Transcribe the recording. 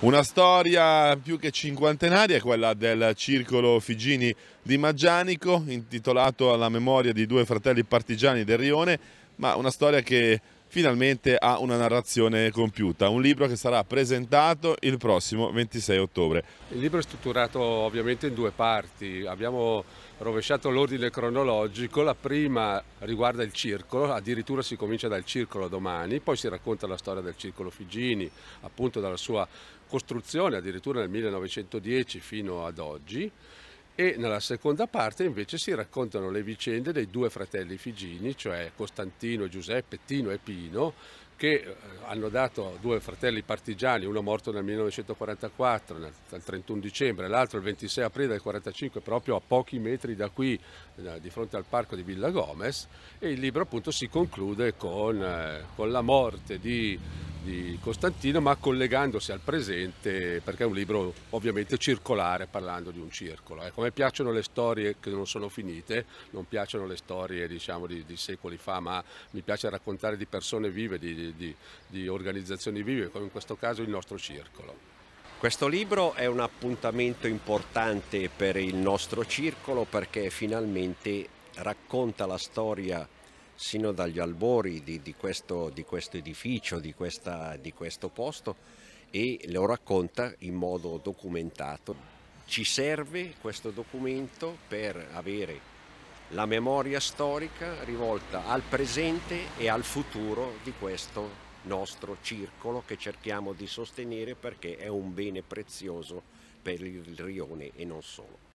Una storia più che cinquantenaria è quella del circolo Figini di Maggianico, intitolato alla memoria di due fratelli partigiani del Rione, ma una storia che finalmente ha una narrazione compiuta, un libro che sarà presentato il prossimo 26 ottobre. Il libro è strutturato ovviamente in due parti, abbiamo rovesciato l'ordine cronologico, la prima riguarda il circolo, addirittura si comincia dal circolo domani, poi si racconta la storia del circolo Figini, appunto dalla sua costruzione addirittura nel 1910 fino ad oggi e nella seconda parte invece si raccontano le vicende dei due fratelli Figini, cioè Costantino, Giuseppe, Tino e Pino, che eh, hanno dato due fratelli partigiani, uno morto nel 1944, nel 31 dicembre, l'altro il 26 aprile del 1945, proprio a pochi metri da qui, eh, di fronte al parco di Villa Gomez, e il libro appunto si conclude con, eh, con la morte di di Costantino, ma collegandosi al presente, perché è un libro ovviamente circolare, parlando di un circolo. Ecco, a piacciono le storie che non sono finite, non piacciono le storie diciamo, di, di, secoli fa, ma mi piace raccontare di persone vive, di, di, di organizzazioni vive, come in questo caso il nostro circolo. Questo libro è un appuntamento importante per il nostro circolo perché finalmente racconta la storia sino dagli albori di, di, questo, di questo, edificio, di, questa, di questo posto e lo racconta in modo documentato. Ci serve questo documento per avere la memoria storica rivolta al presente e al futuro di questo nostro circolo che cerchiamo di sostenere perché è un bene prezioso per il rione e non solo.